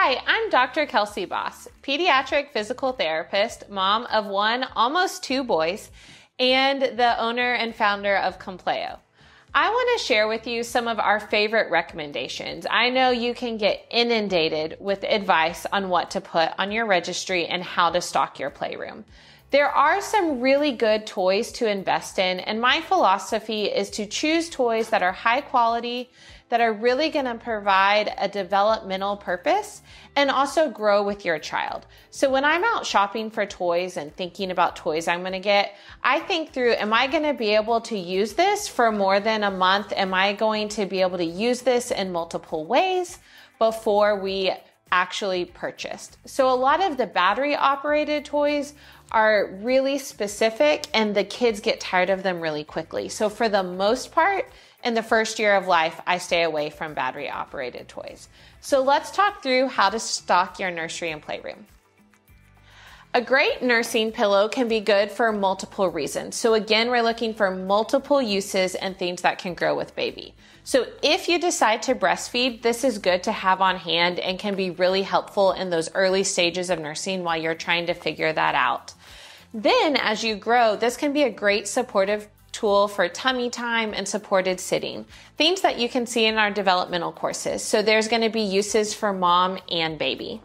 Hi, I'm Dr. Kelsey Boss, pediatric physical therapist, mom of one, almost two boys, and the owner and founder of Compleo. I want to share with you some of our favorite recommendations. I know you can get inundated with advice on what to put on your registry and how to stock your playroom. There are some really good toys to invest in, and my philosophy is to choose toys that are high quality, that are really going to provide a developmental purpose and also grow with your child. So when I'm out shopping for toys and thinking about toys I'm going to get, I think through, am I going to be able to use this for more than a month? Am I going to be able to use this in multiple ways before we actually purchased? So a lot of the battery operated toys are really specific and the kids get tired of them really quickly. So for the most part, in the first year of life, I stay away from battery operated toys. So let's talk through how to stock your nursery and playroom. A great nursing pillow can be good for multiple reasons. So again, we're looking for multiple uses and things that can grow with baby. So if you decide to breastfeed, this is good to have on hand and can be really helpful in those early stages of nursing while you're trying to figure that out. Then as you grow, this can be a great supportive tool for tummy time and supported sitting, things that you can see in our developmental courses. So there's going to be uses for mom and baby.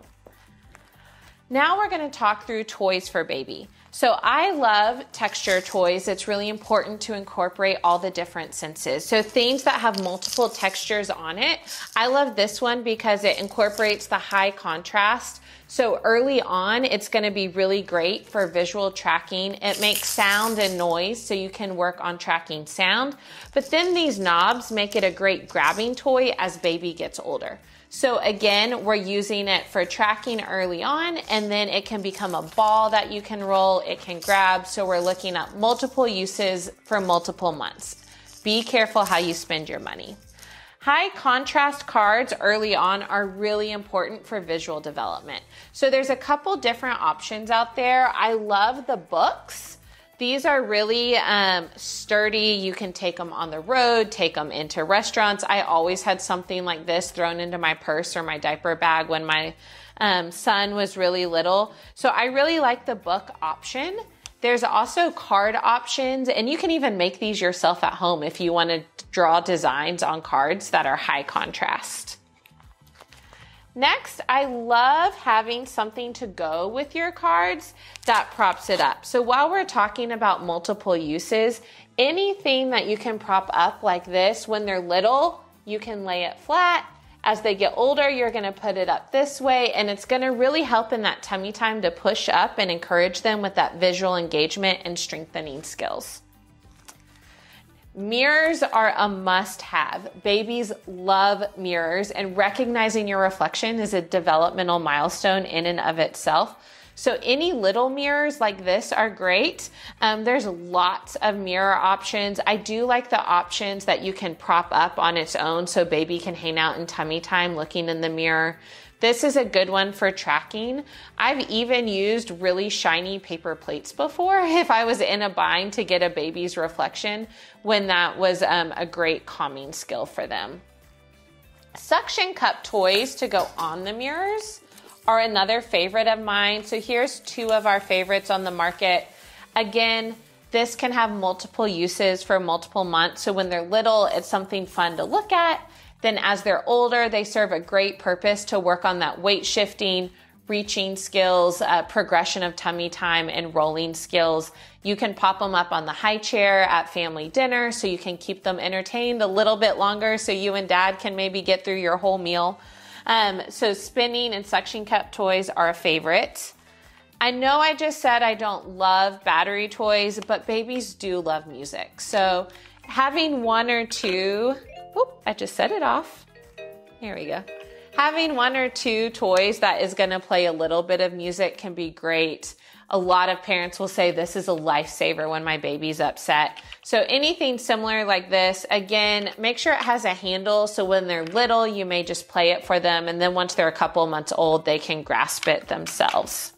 Now we're going to talk through toys for baby. So I love texture toys. It's really important to incorporate all the different senses. So things that have multiple textures on it. I love this one because it incorporates the high contrast so early on, it's going to be really great for visual tracking. It makes sound and noise so you can work on tracking sound. But then these knobs make it a great grabbing toy as baby gets older. So again, we're using it for tracking early on and then it can become a ball that you can roll, it can grab. So we're looking at multiple uses for multiple months. Be careful how you spend your money. High contrast cards early on are really important for visual development. So there's a couple different options out there. I love the books. These are really um, sturdy. You can take them on the road, take them into restaurants. I always had something like this thrown into my purse or my diaper bag when my um, son was really little. So I really like the book option. There's also card options, and you can even make these yourself at home if you want to draw designs on cards that are high contrast. Next, I love having something to go with your cards that props it up. So while we're talking about multiple uses, anything that you can prop up like this when they're little, you can lay it flat as they get older, you're to put it up this way, and it's to really help in that tummy time to push up and encourage them with that visual engagement and strengthening skills. Mirrors are a must have. Babies love mirrors, and recognizing your reflection is a developmental milestone in and of itself. So any little mirrors like this are great. Um, there's lots of mirror options. I do like the options that you can prop up on its own so baby can hang out in tummy time looking in the mirror. This is a good one for tracking. I've even used really shiny paper plates before if I was in a bind to get a baby's reflection when that was um, a great calming skill for them. Suction cup toys to go on the mirrors are another favorite of mine. So here's two of our favorites on the market. Again, this can have multiple uses for multiple months. So when they're little, it's something fun to look at. Then as they're older, they serve a great purpose to work on that weight shifting, reaching skills, uh, progression of tummy time, and rolling skills. You can pop them up on the high chair at family dinner so you can keep them entertained a little bit longer so you and dad can maybe get through your whole meal. Um, so spinning and suction cup toys are a favorite. I know I just said I don't love battery toys, but babies do love music. So having one or two, oop, I just set it off. Here we go. Having one or two toys that is going to play a little bit of music can be great a lot of parents will say this is a lifesaver when my baby's upset. So anything similar like this, again, make sure it has a handle. So when they're little, you may just play it for them. And then once they're a couple months old, they can grasp it themselves.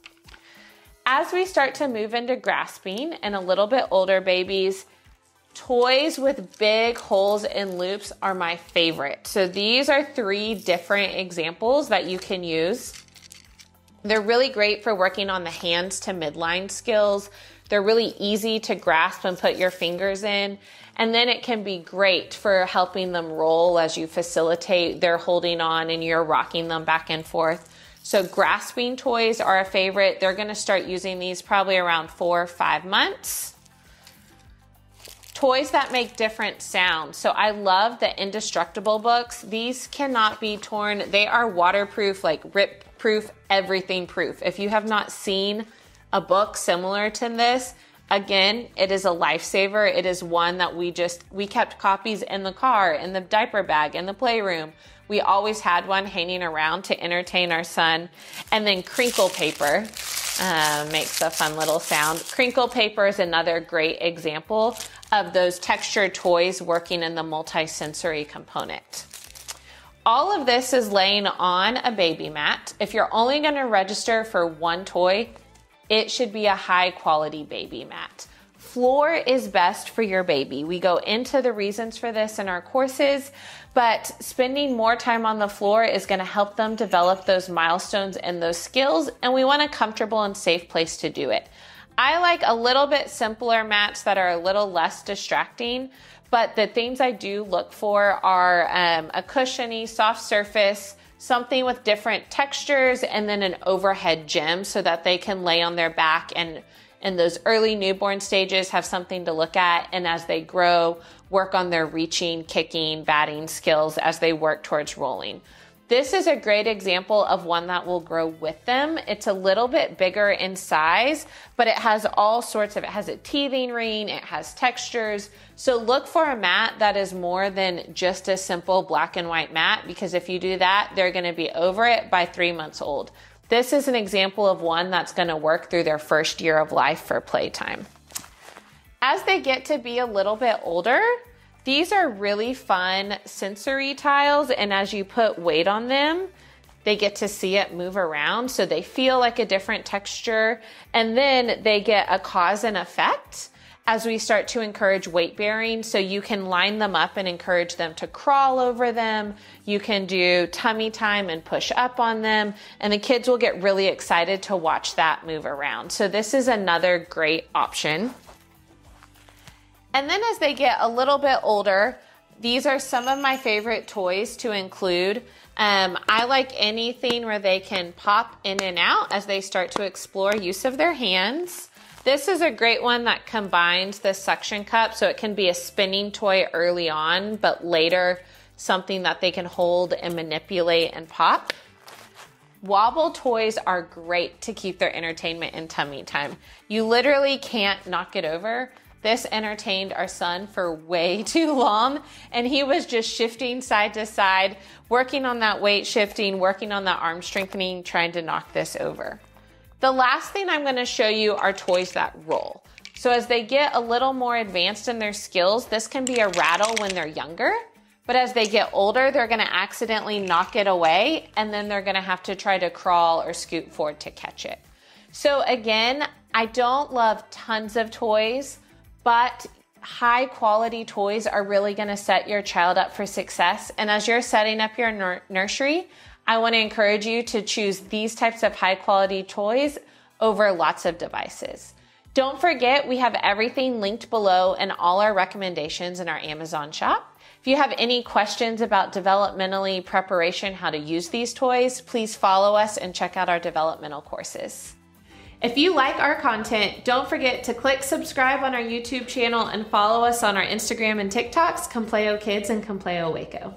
As we start to move into grasping and a little bit older babies, Toys with big holes and loops are my favorite. So these are three different examples that you can use. They're really great for working on the hands to midline skills. They're really easy to grasp and put your fingers in. And then it can be great for helping them roll as you facilitate their holding on and you're rocking them back and forth. So grasping toys are a favorite. They're going to start using these probably around four or five months. Toys that make different sounds. So I love the indestructible books. These cannot be torn. They are waterproof, like rip proof, everything proof. If you have not seen a book similar to this, again, it is a lifesaver. It is one that we just, we kept copies in the car, in the diaper bag, in the playroom. We always had one hanging around to entertain our son. And then crinkle paper uh, makes a fun little sound. Crinkle paper is another great example of those textured toys working in the multisensory component. All of this is laying on a baby mat. If you're only going to register for one toy, it should be a high quality baby mat. Floor is best for your baby. We go into the reasons for this in our courses, but spending more time on the floor is going to help them develop those milestones and those skills, and we want a comfortable and safe place to do it. I like a little bit simpler mats that are a little less distracting, but the things I do look for are um, a cushiony, soft surface, something with different textures, and then an overhead gym so that they can lay on their back and in those early newborn stages have something to look at and as they grow work on their reaching kicking batting skills as they work towards rolling this is a great example of one that will grow with them. It's a little bit bigger in size, but it has all sorts of, it has a teething ring, it has textures. So look for a mat that is more than just a simple black and white mat, because if you do that, they're gonna be over it by three months old. This is an example of one that's gonna work through their first year of life for playtime. As they get to be a little bit older, these are really fun sensory tiles, and as you put weight on them, they get to see it move around so they feel like a different texture, and then they get a cause and effect as we start to encourage weight bearing. So you can line them up and encourage them to crawl over them. You can do tummy time and push up on them. And the kids will get really excited to watch that move around. So this is another great option. And then as they get a little bit older, these are some of my favorite toys to include. Um, I like anything where they can pop in and out as they start to explore use of their hands. This is a great one that combines the suction cup, so it can be a spinning toy early on, but later something that they can hold and manipulate and pop. Wobble toys are great to keep their entertainment in tummy time. You literally can't knock it over. This entertained our son for way too long, and he was just shifting side to side, working on that weight shifting, working on that arm strengthening, trying to knock this over. The last thing I'm going to show you are toys that roll. So as they get a little more advanced in their skills, this can be a rattle when they're younger. But as they get older, they're going to accidentally knock it away and then they're going to have to try to crawl or scoot forward to catch it. So again, I don't love tons of toys but high quality toys are really going to set your child up for success. And as you're setting up your nur- nursery, I want to encourage you to choose these types of high quality toys over lots of devices. Don't forget, we have everything linked below and all our recommendations in our Amazon shop. If you have any questions about developmentally preparation, how to use these toys, please follow us and check out our developmental courses. If you like our content, don't forget to click subscribe on our YouTube channel and follow us on our Instagram and TikToks, Compleo Kids and Compleo Waco.